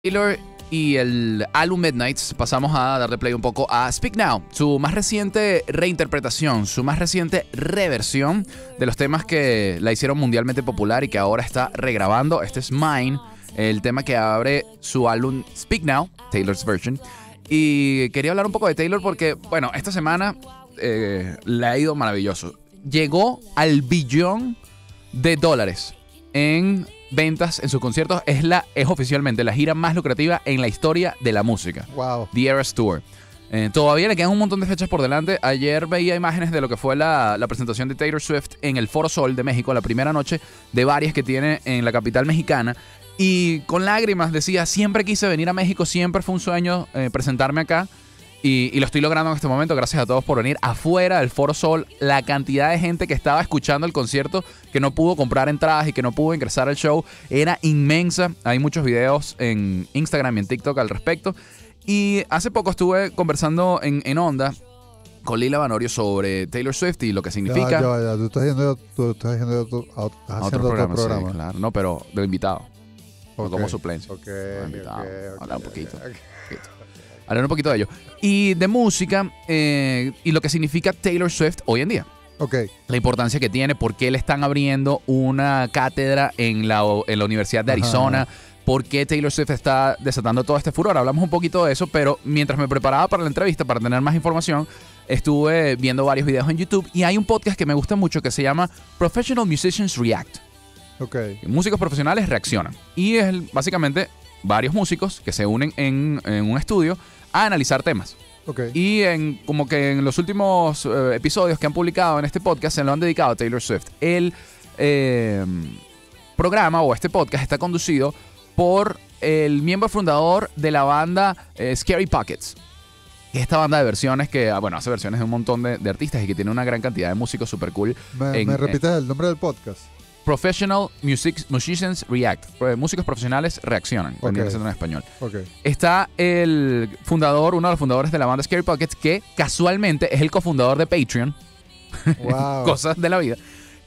Taylor y el álbum Midnights pasamos a darle play un poco a Speak Now, su más reciente reinterpretación, su más reciente reversión de los temas que la hicieron mundialmente popular y que ahora está regrabando. Este es Mine, el tema que abre su álbum Speak Now, Taylor's version. Y quería hablar un poco de Taylor porque, bueno, esta semana eh, le ha ido maravilloso. Llegó al billón de dólares en ventas en sus conciertos. Es, la, es oficialmente la gira más lucrativa en la historia de la música. Wow. The Eras Tour. Eh, todavía le quedan un montón de fechas por delante. Ayer veía imágenes de lo que fue la, la, presentación de Taylor Swift en el Foro Sol de México, la primera noche de varias que tiene en la capital mexicana. Y con lágrimas decía, siempre quise venir a México, siempre fue un sueño eh, presentarme acá. Y, y, lo estoy logrando en este momento. Gracias a todos por venir. Afuera del Foro Sol, la cantidad de gente que estaba escuchando el concierto, que no pudo comprar entradas y que no pudo ingresar al show, era inmensa. Hay muchos videos en Instagram y en TikTok al respecto. Y hace poco estuve conversando en, en Onda con Lila Vanorio sobre Taylor Swift y lo que significa. Ya, ya, ya. Tú estás haciendo, tú estás haciendo otro, estás haciendo otro programa. Otro programa. Sí, claro. No, pero del invitado. Okay. No como suplencia. Okay, okay Hablar un poquito. Okay. Hablar un poquito de ello. Y de música eh, y lo que significa Taylor Swift hoy en día. Ok. La importancia que tiene, por qué le están abriendo una cátedra en la, en la Universidad de Arizona. Ajá. ¿Por qué Taylor Swift está desatando todo este furor? Hablamos un poquito de eso, pero mientras me preparaba para la entrevista, para tener más información, estuve viendo varios videos en YouTube y hay un podcast que me gusta mucho que se llama Professional Musicians React. Okay. Músicos profesionales reaccionan. Y es básicamente varios músicos que se unen en, en un estudio a analizar temas. Okay. Y en como que en los últimos eh, episodios que han publicado en este podcast se lo han dedicado a Taylor Swift. El eh, programa o este podcast está conducido por el miembro fundador de la banda eh, Scary Pockets. Esta banda de versiones que, ah, bueno, hace versiones de un montón de, de artistas y que tiene una gran cantidad de músicos super cool. ¿Me, en, ¿me repites el nombre del podcast? Professional Music, Musicians React. Músicos profesionales reaccionan, okay. en español. Okay. Está el fundador, uno de los fundadores de la banda Scary Pockets, que casualmente es el cofundador de Patreon. Wow. Cosas de la vida.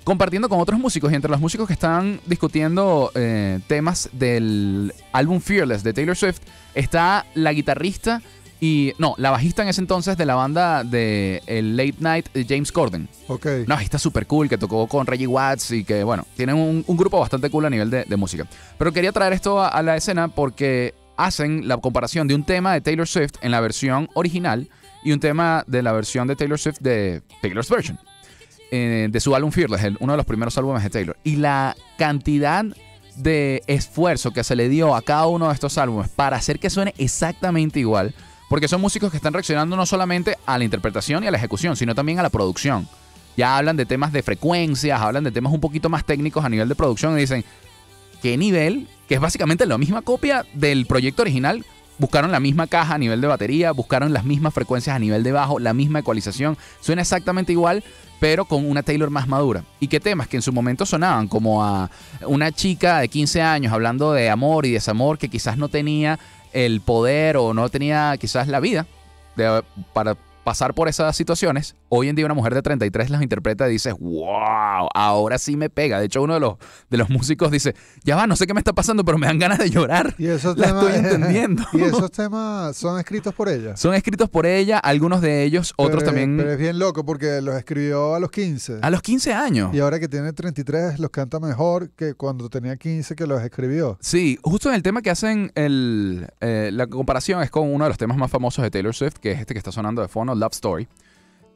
Compartiendo con otros músicos y entre los músicos que están discutiendo eh, temas del álbum Fearless de Taylor Swift está la guitarrista y no, la bajista en ese entonces de la banda de el Late Night James Corden. Ok. No, está súper cool, que tocó con Reggie Watts y que, bueno, tienen un, un grupo bastante cool a nivel de, de música. Pero quería traer esto a, a, la escena porque hacen la comparación de un tema de Taylor Swift en la versión original y un tema de la versión de Taylor Swift de Taylor's Version. Eh, de su álbum Fearless, el, uno de los primeros álbumes de Taylor. Y la cantidad de esfuerzo que se le dio a cada uno de estos álbumes para hacer que suene exactamente igual porque son músicos que están reaccionando no solamente a la interpretación y a la ejecución, sino también a la producción. Ya hablan de temas de frecuencias, hablan de temas un poquito más técnicos a nivel de producción y dicen, ¿qué nivel? Que es básicamente la misma copia del proyecto original. Buscaron la misma caja a nivel de batería, buscaron las mismas frecuencias a nivel de bajo, la misma ecualización. Suena exactamente igual, pero con una Taylor más madura. ¿Y qué temas que en su momento sonaban como a una chica de 15 años hablando de amor y desamor que quizás no tenía el poder o no tenía quizás la vida de, para pasar por esas situaciones, hoy en día una mujer de 33 las interpreta y dice, wow, ahora sí me pega. De hecho, uno de los, de los músicos dice, ya va, no sé qué me está pasando, pero me dan ganas de llorar. Y esos la temas, estoy entendiendo. y esos temas son escritos por ella. Son escritos por ella, algunos de ellos, pero, otros también. Pero es bien loco porque los escribió a los 15. A los 15 años. Y ahora que tiene 33 los canta mejor que cuando tenía 15 que los escribió. Sí, justo en el tema que hacen el, eh, la comparación es con uno de los temas más famosos de Taylor Swift, que es este que está sonando de fondo, Love Story.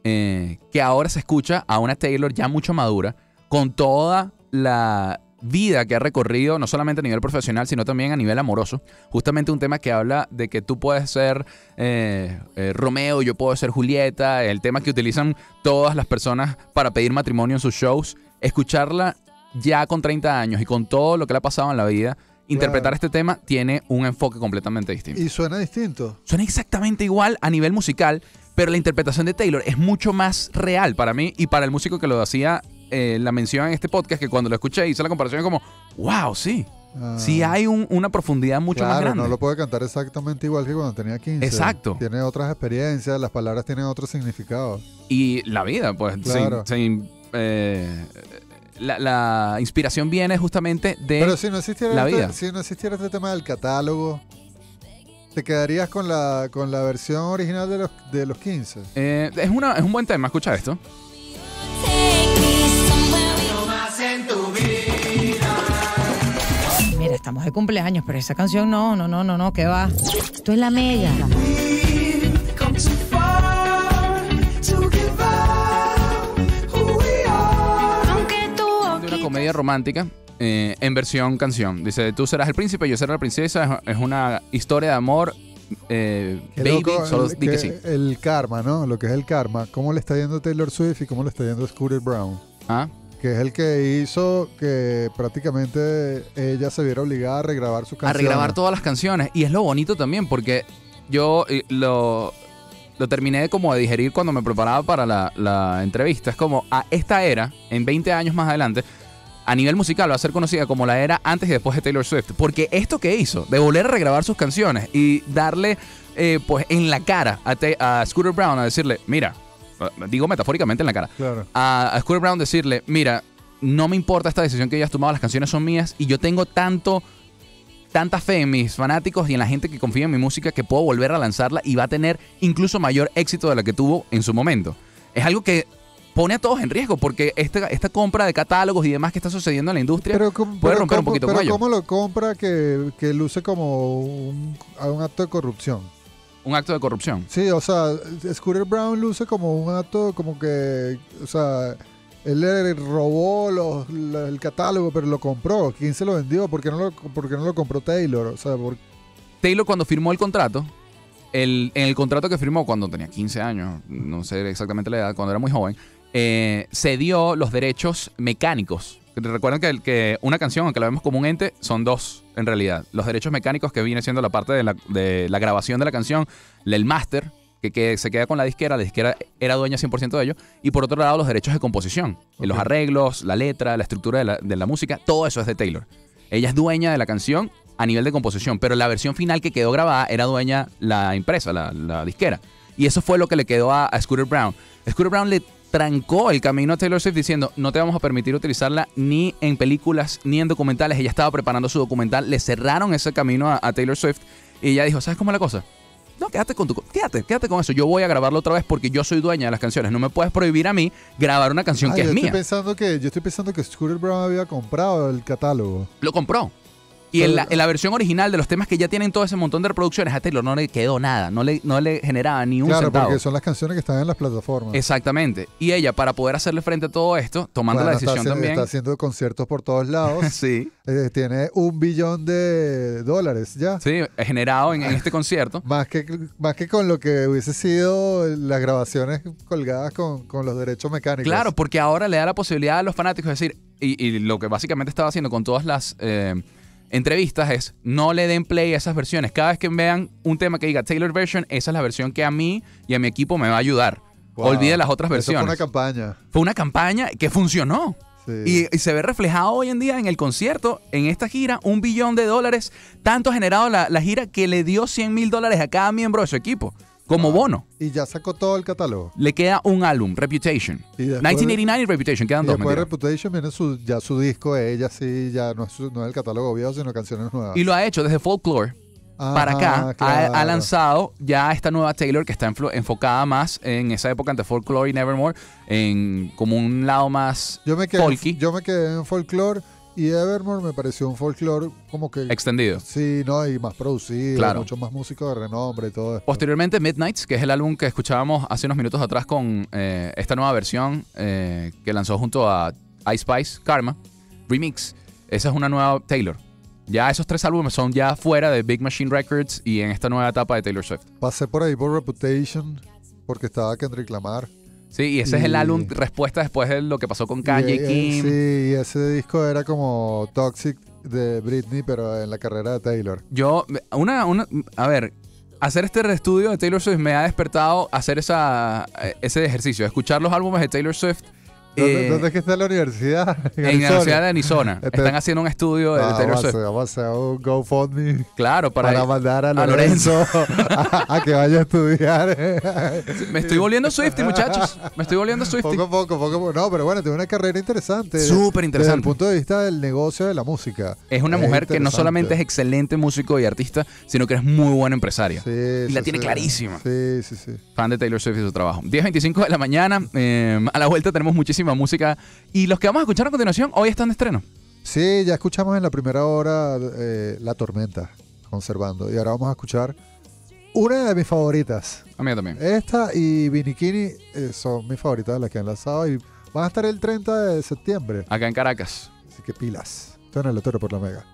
Eh, que ahora se escucha a una Taylor ya mucho madura, con toda la vida que ha recorrido, no solamente a nivel profesional, sino también a nivel amoroso. Justamente un tema que habla de que tú puedes ser eh, eh, Romeo, yo puedo ser Julieta, el tema que utilizan todas las personas para pedir matrimonio en sus shows. Escucharla ya con 30 años y con todo lo que le ha pasado en la vida, interpretar Claro. este tema tiene un enfoque completamente distinto. Y suena distinto. Suena exactamente igual a nivel musical, pero la interpretación de Taylor es mucho más real para mí y para el músico que lo hacía eh, la mención en este podcast, que cuando lo escuché hice la comparación como, wow, sí, Ah, sí hay un- una profundidad mucho más claro, grande. no lo puede cantar exactamente igual que cuando tenía 15. Exacto. Tiene otras experiencias, las palabras tienen otro significado. Y la vida, pues, Claro. eh, la, la inspiración viene justamente de... Pero si no existiera la este, vida. si no existiera este tema del catálogo, ¿Te quedarías con la, con la versión original de los, de los 15? Eh, es, una, es un buen tema, escucha esto. Mira, estamos de cumpleaños, pero esa canción no, no, no, no, no, ¿qué va? Esto es la mega. De una comedia romántica eh, en versión canción. Dice, tú serás el príncipe, yo seré la princesa. Es es una historia de amor. eh, baby, loco, solo el, di que que- sí. el karma, ¿no? Lo que es el karma. ¿Cómo le está yendo Taylor Swift y cómo le está yendo Scooter Brown? Ah, Que es el que hizo que prácticamente ella se viera obligada a regrabar sus a canciones. regrabar todas las canciones. Y es lo bonito también, porque yo eh, lo, lo terminé como de digerir cuando me preparaba para la, la entrevista. Es como a esta era, en 20 años más adelante, a nivel musical va a ser conocida como la era antes y después de Taylor Swift. Porque esto que hizo, de volver a regrabar sus canciones y darle eh, pues en la cara a, Te- a Scooter Brown a decirle, mira, eh, digo metafóricamente en la cara, Claro. a, a Scooter Brown decirle, mira, no me importa esta decisión que hayas tomado, las canciones son mías y yo tengo tanto, tanta fe en mis fanáticos y en la gente que confía en mi música que puedo volver a lanzarla y va a tener incluso mayor éxito de la que tuvo en su momento. Es algo que pone a todos en riesgo porque esta, esta compra de catálogos y demás que está sucediendo en la industria ¿cómo- puede romper un poquito pero. ¿cómo lo compra que, que luce como un, a un acto de corrupción? un acto de corrupción. Sí, o sea, Scooter Brown luce como un acto como que, o sea, él le robó los- la- el catálogo, pero lo compró. ¿Quién se lo vendió? ¿Por qué no lo, por qué no lo compró Taylor? O sea, por- Taylor cuando firmó el contrato, el, en el contrato que firmó cuando tenía 15 años, no sé exactamente la edad, cuando era muy joven, eh, cedió los derechos mecánicos. Recuerden que, una canción, aunque la vemos como un ente, son dos en realidad. Los derechos mecánicos que viene siendo la parte de la, de la grabación de la canción, el máster, que, que se queda con la disquera, la disquera era dueña 100% de ello, y por otro lado los derechos de composición, los arreglos, la letra, la estructura de la, de la música, todo eso es de Taylor. Ella es dueña de la canción a nivel de composición, pero la versión final que quedó grabada era dueña la empresa, la, la disquera. Y eso fue lo que le quedó a, a Scooter Brown. Scooter Brown le trancó el camino a Taylor Swift diciendo, no te vamos a permitir utilizarla ni en películas ni en documentales. Ella estaba preparando su documental, le cerraron ese camino a, a Taylor Swift y ella dijo, ¿sabes cómo es la cosa? No, quédate con tu, quédate, quédate con eso. Yo voy a grabarlo otra vez porque yo soy dueña de las canciones. No me puedes prohibir a mí grabar una canción Ah, que yo es estoy mía. pensando que yo estoy pensando que Scooter Brown había comprado el catálogo. Lo compró. Y en la, en la versión original de los temas que ya tienen todo ese montón de reproducciones, a Taylor no le quedó nada, no le, no le generaba ni un claro, centavo. porque son las canciones que están en las plataformas. Exactamente. Y ella, para poder hacerle frente a todo esto, tomando Bueno, la está decisión haciendo- también. Está haciendo conciertos por todos lados. sí, Eh, tiene un billón de dólares ya. sí, generado en, en este concierto. Más que, más que con lo que hubiese sido las grabaciones colgadas con, con los derechos mecánicos. Claro, porque ahora le da la posibilidad a los fanáticos de decir, y, y lo que básicamente estaba haciendo con todas las eh, entrevistas es, no le den play a esas versiones. Cada vez que vean un tema que diga Taylor Version, esa es la versión que a mí y a mi equipo me va a ayudar. Wow. Olvide las otras Eso versiones. fue una campaña. Fue una campaña que funcionó. Sí. Y, y se ve reflejado hoy en día en el concierto, en esta gira, un billón de dólares. Tanto ha generado la, la gira que le dio 100 mil dólares a cada miembro de su equipo, como bono. Y ya sacó todo el catálogo. Le queda un álbum, Reputation. Y después- 1989 y Reputation, quedan Y dos. después de. Reputation viene su, ya su disco de ella, sí, ya no es, su- no es el catálogo viejo, sino canciones nuevas. Y lo ha hecho desde Folklore para acá. Ha- lanzado ya esta nueva Taylor que está enfocada más en esa época entre Folklore y Nevermore, en como un lado más Yo me quedé, folky. yo me quedé en folklore y Evermore me pareció un folklore como que extendido. sí, no, y más producido, Claro. mucho más músico de renombre y todo esto. Posteriormente, Midnights, que es el álbum que escuchábamos hace unos minutos atrás con eh, esta nueva versión eh, que lanzó junto a Ice Spice, Karma, Remix. Esa es una nueva Taylor. Ya esos tres álbumes son ya fuera de Big Machine Records y en esta nueva etapa de Taylor Swift. Pasé por ahí por Reputation porque estaba Kendrick Lamar. Sí, y ese es el álbum respuesta después de lo que pasó con Kanye, Y, eh, Kim. Sí, y ese disco era como Toxic de Britney, pero en la carrera de Taylor. Yo, una, una, a ver, hacer este estudio de Taylor Swift me ha despertado hacer esa, eh, ese ejercicio, escuchar los álbumes de Taylor Swift ¿Dónde, Eh, dónde es que está la universidad? en la. Universidad de Arizona. Este- Están haciendo un estudio de Ah, Taylor Swift. vamos a hacer un GoFundMe Claro, para, para, mandar a a Lorenzo, a, a que vaya a estudiar. Me estoy volviendo Swifty, muchachos. Me estoy volviendo Swifty. Poco a poco, poco a poco. No, pero bueno, tiene una carrera interesante. Súper Desde el interesante. punto de vista del negocio de la música. Es una mujer que no interesante. solamente es excelente músico y artista, sino que es muy buena empresaria. Sí, y la tiene sí. clarísima. Sí, sí, sí. Fan de Taylor Swift y su trabajo. 10.25 de la mañana. eh, a la vuelta tenemos muchísima música. Y los que vamos a escuchar a continuación hoy están de estreno. Sí, ya escuchamos en la primera hora eh, La Tormenta, conservando. Y ahora vamos a escuchar una de mis favoritas. A mí también. Esta y Bikini eh, son mis favoritas, las que han lanzado. Y van a estar el 30 de septiembre. Acá en Caracas. Así que pilas. Esto en el Lotero por la Mega.